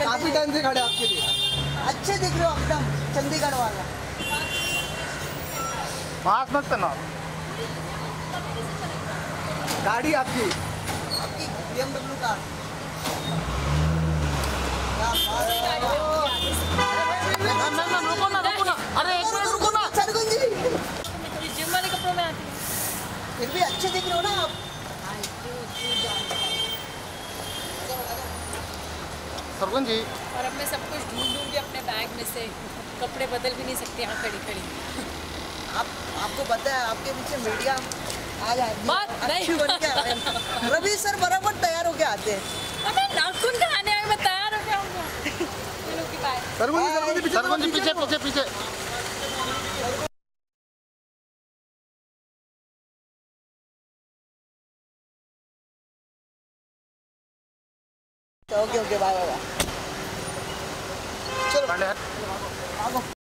काफ़ी टाइम से खड़े आपके लिए। अच्छे दिख रहे हो एकदम चंडीगढ़ वाला। मास्क मत पहनो। गाड़ी आपकी? आपकी BMW कार। क्या बात। ना ना ना रुको ना रुको ना। अरे एक मिनट रुको ना। सरगुन जी मैं कभी जिम वाले कपड़ों में आती हूँ। फिर भी अच्छे दिख रहे हो ना आप। सरगुन जी। और अब मैं सब कुछ ढूंढ ढूंढ के अपने बैग में से कपड़े बदल भी नहीं सकती यहाँ खड़ी खड़ी। आप आपको पता है आपके पीछे मीडिया आ जाती बात नहीं। बन के रवि सर बराबर तैयार होके आते हैं। अबे नाखून खाने आए मैं तैयार हो जाऊँगा चलो की बाय सरगुन जी सरगुन जी पीछे सरगुन जी पीछे पीछे पीछे okay okay bye bye Trước là.